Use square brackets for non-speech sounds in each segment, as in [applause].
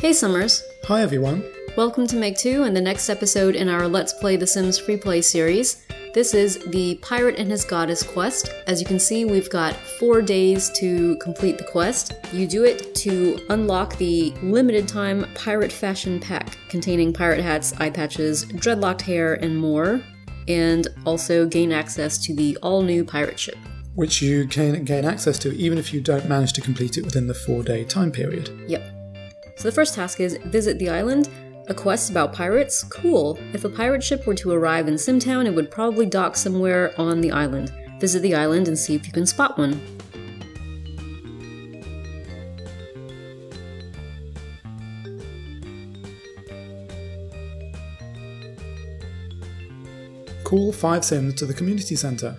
Hey Simmers! Hi everyone. Welcome to Make2 and the next episode in our Let's Play The Sims free play series. This is the Pirate and His Goddess quest. As you can see, we've got four days to complete the quest. You do it to unlock the limited time Pirate Fashion Pack containing pirate hats, eye patches, dreadlocked hair, and more, and also gain access to the all new pirate ship. Which you can gain access to even if you don't manage to complete it within the four day time period. Yep. So the first task is visit the island. A quest about pirates? Cool. If a pirate ship were to arrive in Simtown, it would probably dock somewhere on the island. Visit the island and see if you can spot one. Call five Sims to the community centre.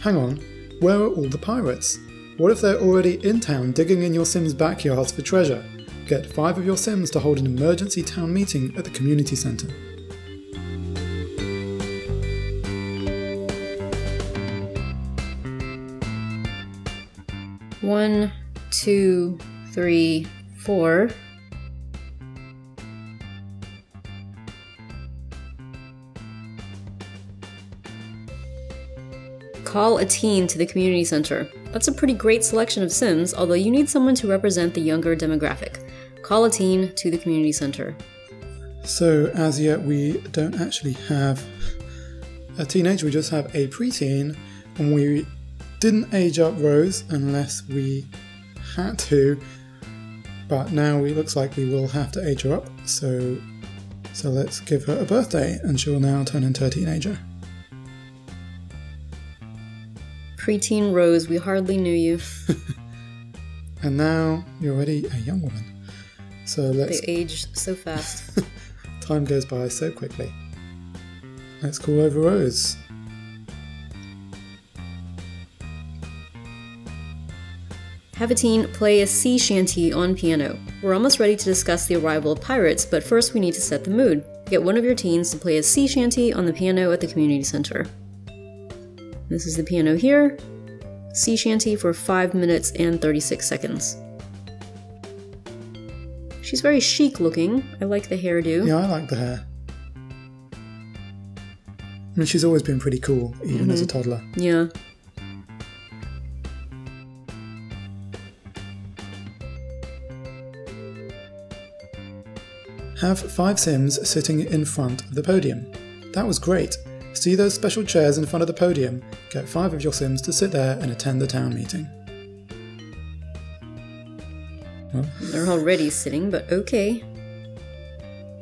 Hang on, where are all the pirates? What if they're already in town digging in your Sims' backyards for treasure? Get five of your Sims to hold an emergency town meeting at the community centre. One, two, three, four. Call a teen to the community center. That's a pretty great selection of Sims, although you need someone to represent the younger demographic. Call a teen to the community center. So, as yet, we don't actually have a teenager, we just have a preteen, and we didn't age up Rose unless we had to, but now it looks like we will have to age her up, so, so let's give her a birthday, and she'll now turn into a teenager. Preteen Rose, we hardly knew you. [laughs] And now you're already a young woman. So let's They age so fast. [laughs] Time goes by so quickly. Let's call over Rose. Have a teen play a sea shanty on piano. We're almost ready to discuss the arrival of pirates, but first we need to set the mood. Get one of your teens to play a sea shanty on the piano at the community center. This is the piano here. Sea shanty for 5 minutes and 36 seconds. She's very chic looking. I like the hairdo. Yeah, I like the hair. I mean, she's always been pretty cool, even as a mm-hmm. toddler. Yeah. Have five Sims sitting in front of the podium. That was great. See those special chairs in front of the podium? Get five of your Sims to sit there and attend the town meeting. Already sitting, but okay.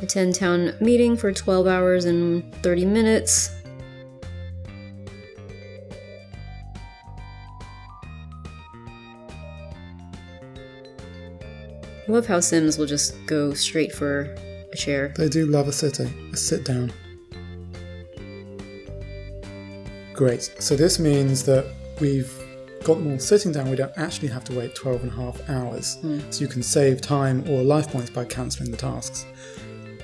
Attend town meeting for 12 hours and 30 minutes. I love how Sims will just go straight for a chair. They do love a sitting, a sit down. Great. So this means that we've got them all sitting down. We don't actually have to wait 12 and a half hours. Hmm. So you can save time or life points by cancelling the tasks.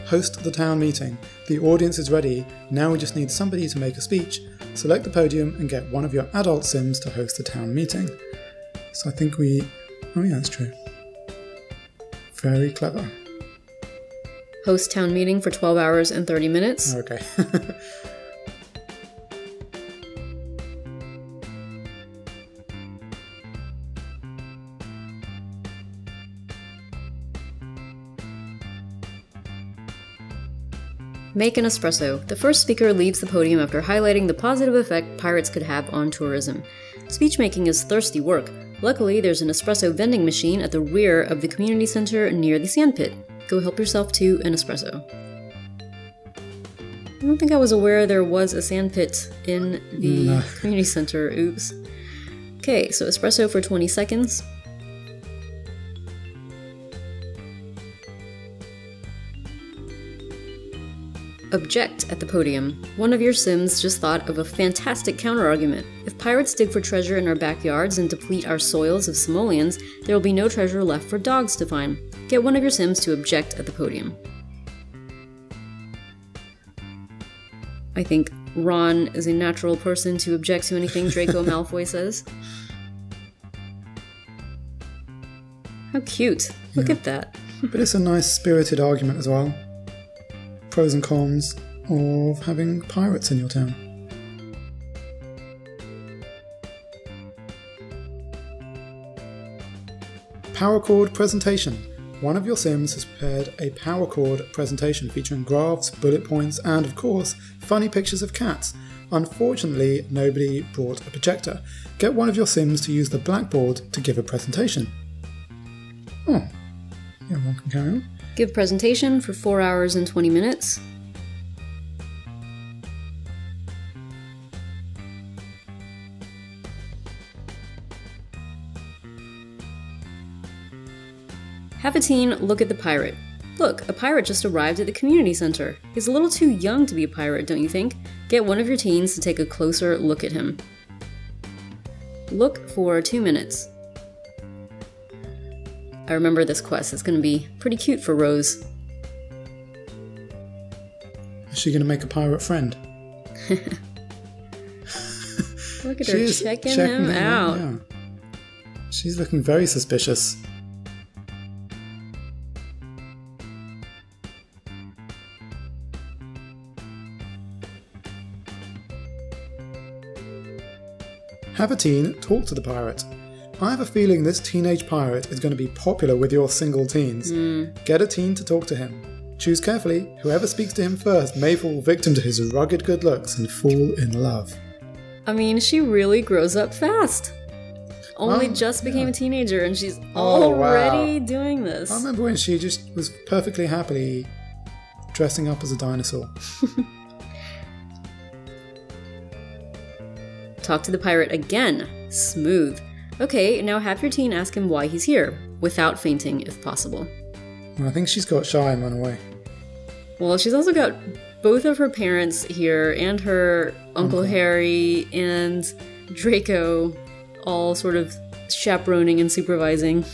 Host the town meeting. The audience is ready. Now we just need somebody to make a speech. Select the podium and get one of your adult Sims to host the town meeting. So I think we. Oh, yeah, that's true. Very clever. Host town meeting for 12 hours and 30 minutes. Okay. [laughs] Make an espresso. The first speaker leaves the podium after highlighting the positive effect pirates could have on tourism. Speechmaking is thirsty work. Luckily, there's an espresso vending machine at the rear of the community center near the sandpit. Go help yourself to an espresso. I don't think I was aware there was a sandpit in the No. community center. Oops. Okay, so espresso for 20 seconds. Object at the podium. One of your Sims just thought of a fantastic counterargument. If pirates dig for treasure in our backyards and deplete our soils of simoleons, there will be no treasure left for dogs to find. Get one of your Sims to object at the podium. I think Ron is a natural person to object to anything Draco [laughs] Malfoy says. How cute. Look at that. but it's a nice spirited argument as well. Pros and cons of having pirates in your town. Power chord presentation. One of your Sims has prepared a power chord presentation featuring graphs, bullet points, and of course, funny pictures of cats. Unfortunately, nobody brought a projector. Get one of your Sims to use the blackboard to give a presentation. Oh, yeah, one can carry on. Give presentation for 4 hours and 20 minutes. Have a teen look at the pirate. Look, a pirate just arrived at the community center. He's a little too young to be a pirate, don't you think? Get one of your teens to take a closer look at him. Look for two minutes. I remember this quest. It's gonna be pretty cute for Rose. Is she going to make a pirate friend? [laughs] Look at her is checking, him out. She's looking very suspicious. Have a teen talk to the pirate. I have a feeling this teenage pirate is going to be popular with your single teens. Hmm. Get a teen to talk to him. Choose carefully. Whoever speaks to him first may fall victim to his rugged good looks and fall in love. I mean, she really grows up fast. Only Oh, just became yeah. a teenager and she's Oh, wow. already doing this. I remember when she just was perfectly happily dressing up as a dinosaur. [laughs] Talk to the pirate again. Smooth. Okay, now have your teen ask him why he's here, without fainting if possible. And I think she's got shy and run away. Well, she's also got both of her parents here and her Uncle Harry and Draco all sort of chaperoning and supervising. [laughs]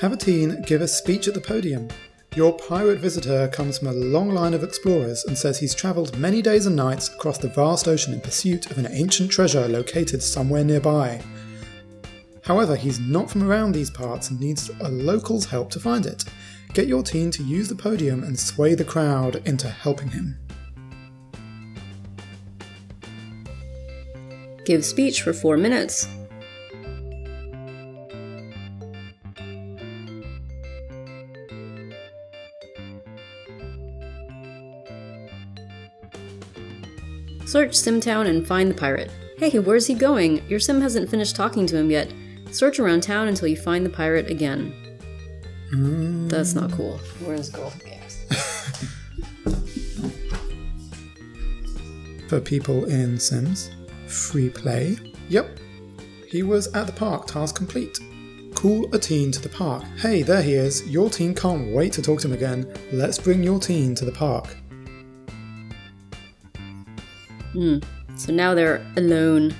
Have a teen give a speech at the podium. Your pirate visitor comes from a long line of explorers and says he's travelled many days and nights across the vast ocean in pursuit of an ancient treasure located somewhere nearby. However, he's not from around these parts and needs a local's help to find it. Get your team to use the podium and sway the crowd into helping him. Give speech for four minutes. Search Simtown and find the pirate. Hey, where's he going? Your sim hasn't finished talking to him yet. Search around town until you find the pirate again. Mm. That's not cool. Where's Golden Gas? for people in Sims. Free play. Yep. He was at the park, task complete. Call a teen to the park. Hey, there he is. Your teen can't wait to talk to him again. Let's bring your teen to the park. So now they're alone,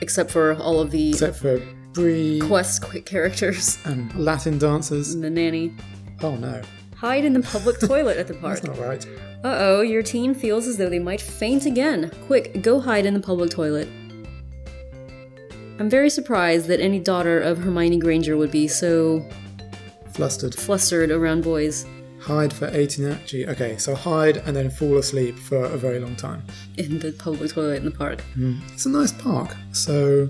except for all of the Except for Bree quest quick characters. [laughs] and Latin dancers. And the nanny. Oh no, Hide in the public [laughs] toilet at the park. that's not right. Uh oh, your teen feels as though they might faint again. Quick, go hide in the public toilet. I'm very surprised that any daughter of Hermione Granger would be so Flustered. flustered around boys Hide for 18 actually. Okay, so hide and then fall asleep for a very long time. in the public toilet in the park. Hmm. It's a nice park, so.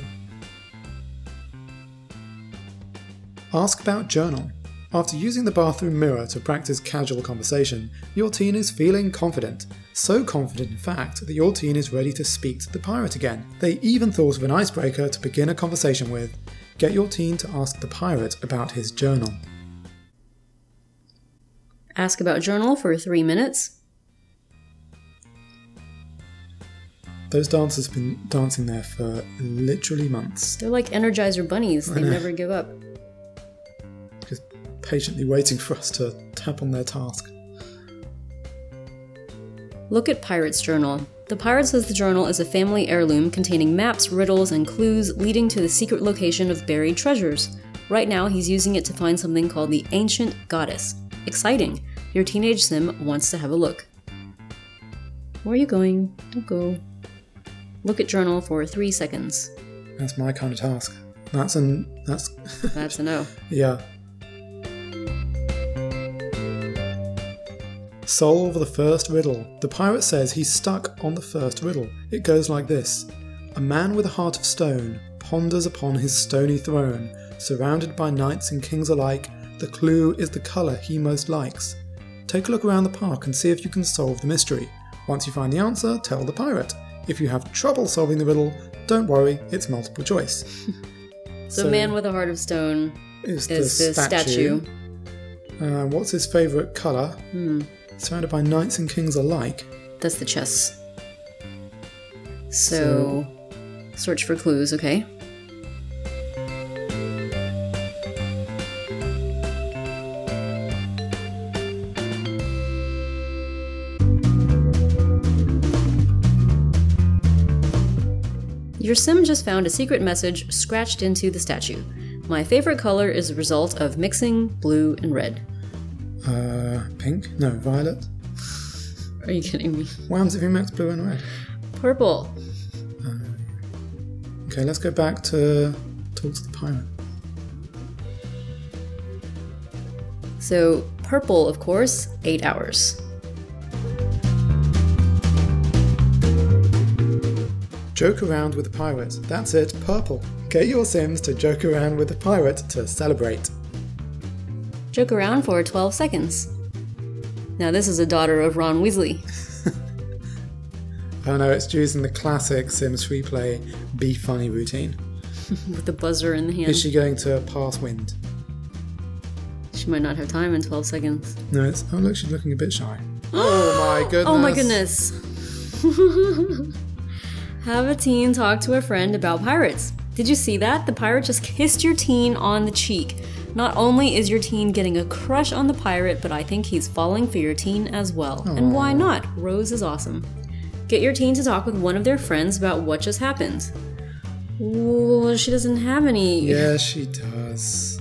Ask about journal. After using the bathroom mirror to practice casual conversation, your teen is feeling confident. So confident, in fact, that your teen is ready to speak to the pirate again. They even thought of an icebreaker to begin a conversation with. Get your teen to ask the pirate about his journal. Ask about journal for three minutes. Those dancers have been dancing there for literally months, They're like Energizer bunnies, they never give up. just patiently waiting for us to tap on their task. Look at Pirate's journal. The Pirates says the journal is a family heirloom containing maps, riddles, and clues leading to the secret location of buried treasures. Right now, he's using it to find something called the Ancient Goddess. Exciting! Your teenage sim wants to have a look. Where are you going? Don't go. Look at journal for three seconds. That's my kind of task. That's an that's [laughs] That's a no. yeah. Solve the first riddle. The pirate says he's stuck on the first riddle. It goes like this A man with a heart of stone ponders upon his stony throne, surrounded by knights and kings alike. The clue is the colour he most likes. Take a look around the park and see if you can solve the mystery. Once you find the answer, tell the pirate. If you have trouble solving the riddle, don't worry, it's multiple choice. [laughs] So, man with a heart of stone is is the the statue. Uh, what's his favourite colour? Hmm. Surrounded by knights and kings alike. That's the chess. So, search for clues, okay? Sim just found a secret message scratched into the statue. My favorite color is the result of mixing blue and red. Uh, pink? No, violet. Are you kidding me? What happens if you mix blue and red? Purple. Okay, let's go back to talk to the pirate. So, purple, of course, 8 hours. Joke around with the pirate. That's it, purple. Get your Sims to joke around with the pirate to celebrate. Joke around for 12 seconds. Now, this is a daughter of Ron Weasley. [laughs] Oh no, it's using the classic Sims free play be funny routine. [laughs] with the buzzer in the hand. Is she going to pass wind? She might not have time in 12 seconds. No, it's. Oh look, she's looking a bit shy. [gasps] Oh, [gasps] oh my goodness. Oh my goodness. [laughs] Have a teen talk to a friend about pirates. Did you see that? The pirate just kissed your teen on the cheek. Not only is your teen getting a crush on the pirate, but I think he's falling for your teen as well. And why not? Rose is awesome. Get your teen to talk with one of their friends about what just happened. Well, she doesn't have any. Yeah, she does.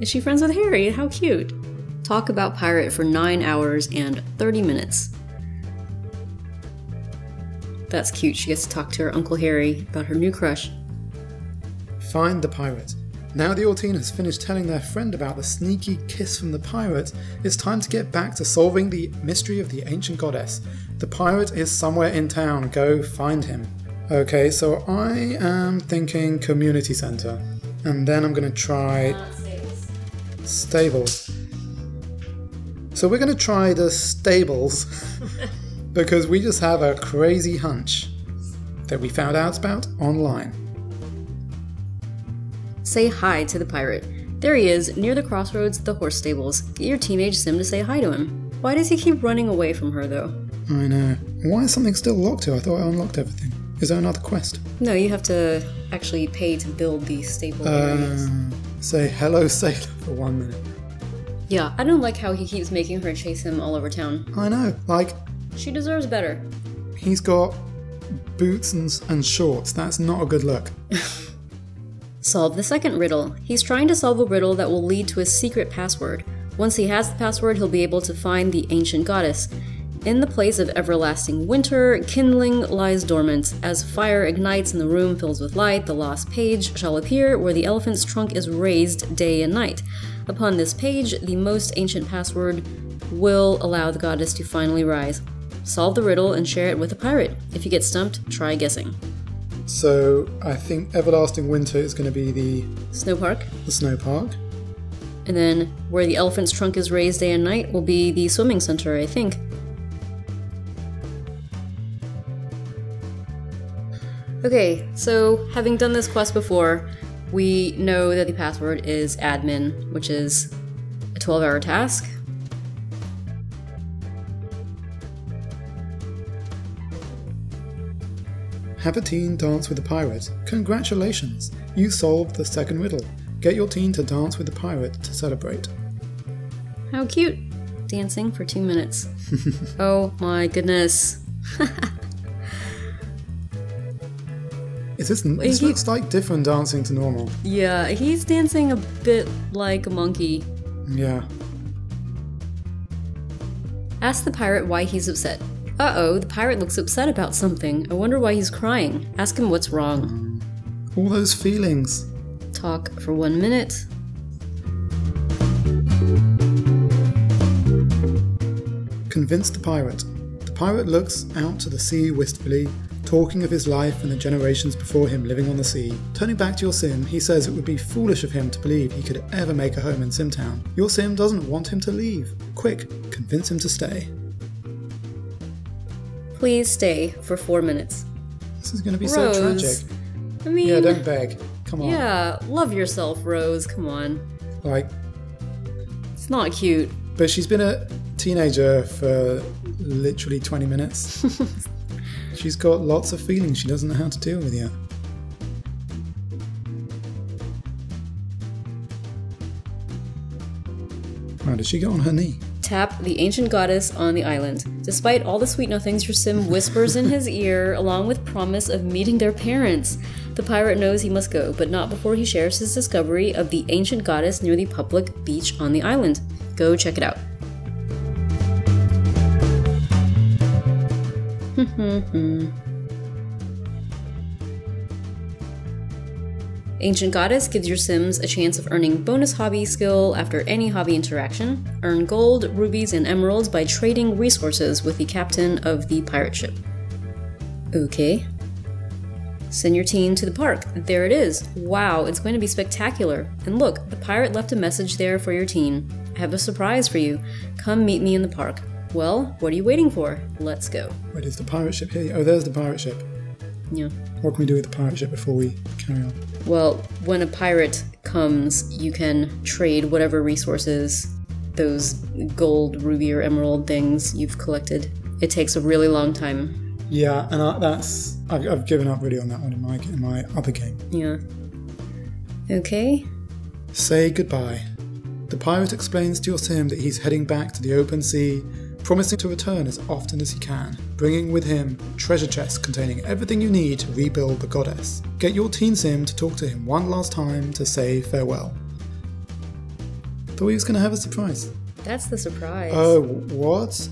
Is she friends with Harry? How cute. Talk about pirate for 9 hours and 30 minutes. That's cute. She gets to talk to her Uncle Harry about her new crush. Find the pirate. Now the your teen has finished telling their friend about the sneaky kiss from the pirate, it's time to get back to solving the mystery of the ancient goddess. The pirate is somewhere in town. Go find him. Okay, so I am thinking community center. And then I'm going to try ah, stables. So we're going to try the stables [laughs] because we just have a crazy hunch that we found out about online. Say hi to the pirate. There he is, near the crossroads the horse stables. Get your teenage sim to say hi to him. Why does he keep running away from her, though? I know. Why is something still locked here? I thought I unlocked everything. Is there another quest? No, you have to actually pay to build these stable areas. Uh, say hello, [laughs] sailor, for one minute. Yeah, I don't like how he keeps making her chase him all over town. I know. Like, She deserves better. he's got boots and, and shorts. That's not a good look. [laughs] Solve the second riddle. He's trying to solve a riddle that will lead to a secret password. Once he has the password, he'll be able to find the ancient goddess. In the place of everlasting winter, kindling lies dormant. As fire ignites and the room fills with light, the lost page shall appear where the elephant's trunk is raised day and night. Upon this page, the most ancient password will allow the goddess to finally rise. Solve the riddle and share it with a pirate. If you get stumped, try guessing. So I think everlasting winter is going to be the Snow Park. the snow park. And then where the elephant's trunk is raised day and night will be the swimming center, I think. Okay, so having done this quest before, we know that the password is admin, which is a 12 hour task. Have a teen dance with a pirate. Congratulations! You solved the second riddle. Get your teen to dance with the pirate to celebrate. How cute! Dancing for two minutes. [laughs] oh my goodness. [laughs] Is this, this he- looks like different dancing to normal. Yeah, he's dancing a bit like a monkey. Yeah. Ask the pirate why he's upset. Uh oh, the pirate looks upset about something. I wonder why he's crying. Ask him what's wrong. All those feelings. Talk for one minute. Convince the pirate. The pirate looks out to the sea wistfully, talking of his life and the generations before him living on the sea. Turning back to your sim, he says it would be foolish of him to believe he could ever make a home in Simtown. Your sim doesn't want him to leave. Quick, convince him to stay. Please stay for four minutes. This is going to be Rose. so tragic. I mean, Yeah, don't beg. Come on. yeah, love yourself, Rose. Come on. Like, It's not cute. but she's been a teenager for literally 20 minutes. [laughs] she's got lots of feelings she doesn't know how to deal with yet. Wow, did she get on her knee? Tap the ancient goddess on the island. Despite all the sweet nothings your sim whispers in his [laughs] ear, along with promise of meeting their parents, the pirate knows he must go, but not before he shares his discovery of the ancient goddess near the public beach on the island. Go check it out. [laughs] Hmm, hmm, hmm. Ancient Goddess gives your Sims a chance of earning bonus hobby skill after any hobby interaction. Earn gold, rubies, and emeralds by trading resources with the captain of the pirate ship. Okay. Send your team to the park. There it is. Wow, it's going to be spectacular. And look, the pirate left a message there for your team. I have a surprise for you. Come meet me in the park. Well, what are you waiting for? Let's go. Wait, is the pirate ship here? Oh, there's the pirate ship. Yeah. What can we do with the pirate ship before we carry on? Well, when a pirate comes, you can trade whatever resources, those gold, ruby, or emerald things you've collected. It takes a really long time. Yeah, and I, that's I've, I've given up really on that one in my in my other game. Yeah. Okay. Say goodbye. The pirate explains to your sim that he's heading back to the open sea, promising to return as often as he can, bringing with him treasure chests containing everything you need to rebuild the goddess. Get your teen sim to talk to him one last time to say farewell. Thought he was going to have a surprise. That's the surprise. Oh, what?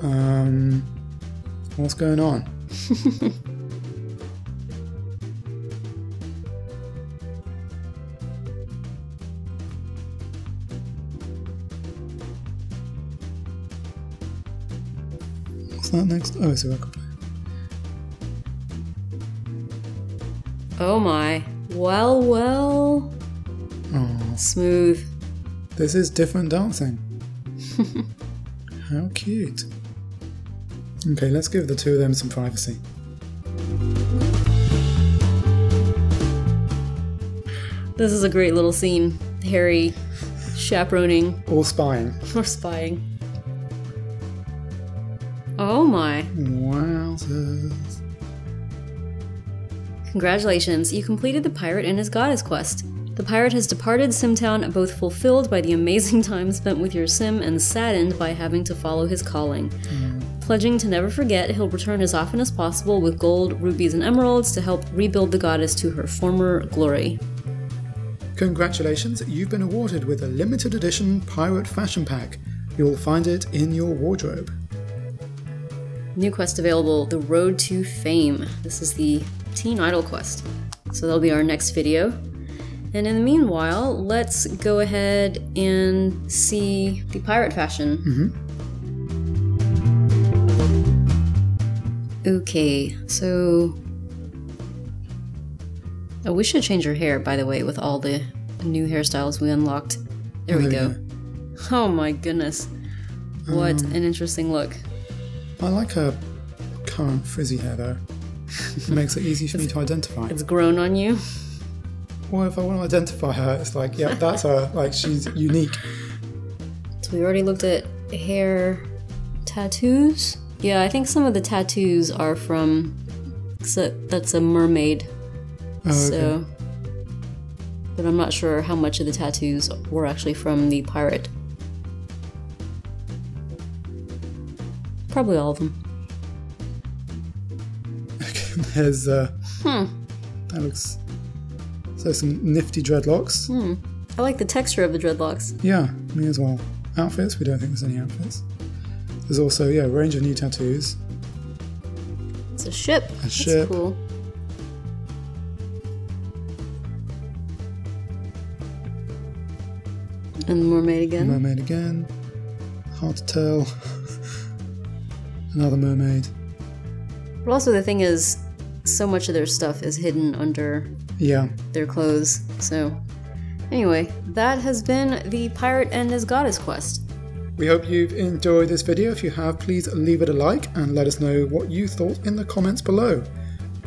Um, what's going on? [laughs] that next? Oh, it's a record player. Oh my. Well, well. Oh, Smooth. this is different dancing. [laughs] How cute. Okay, let's give the two of them some privacy. This is a great little scene. Harry chaperoning Or spying. or spying. Oh my. Wowzers. Congratulations, you completed the pirate and his goddess quest. The pirate has departed Simtown both fulfilled by the amazing [laughs] time spent with your sim and saddened by having to follow his calling. Hmm. Pledging to never forget, he'll return as often as possible with gold, rubies, and emeralds to help rebuild the goddess to her former glory. Congratulations, you've been awarded with a limited edition pirate fashion pack. You'll find it in your wardrobe. New quest available The Road to Fame. This is the Teen Idol quest. So that'll be our next video. And in the meanwhile, let's go ahead and see the pirate fashion. Mm-hmm. Okay, so. Oh, we should change her hair, by the way, with all the new hairstyles we unlocked. There we oh, There we go. [laughs] Oh my goodness. What mm-hmm. an interesting look. I like her current frizzy hair though. it makes it easy for me to identify. It's grown on you. Or if I want to identify her, it's like, yeah, that's her. Like she's unique. So we already looked at hair tattoos. Yeah, I think some of the tattoos are from. So that's a mermaid. Oh, okay. So. But I'm not sure how much of the tattoos were actually from the pirate. Probably all of them. Okay, [laughs] there's uh, Hmm. that looks so some nifty dreadlocks. Hmm. I like the texture of the dreadlocks. Yeah, me as well. Outfits? We don't think there's any outfits. There's also yeah a range of new tattoos. It's a ship. A That's ship. cool. And the mermaid again. Mermaid again. Hard to tell. [laughs] Another mermaid. But also the thing is, so much of their stuff is hidden under Yeah. their clothes. So, anyway, that has been the Pirate and His Goddess quest. We hope you've enjoyed this video. If you have, please leave it a like and let us know what you thought in the comments below.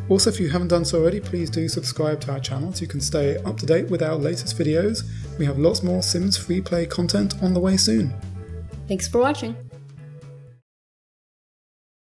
Also, if you haven't done so already, please do subscribe to our channel so you can stay up to date with our latest videos. We have lots more Sims free play content on the way soon. Thanks for watching.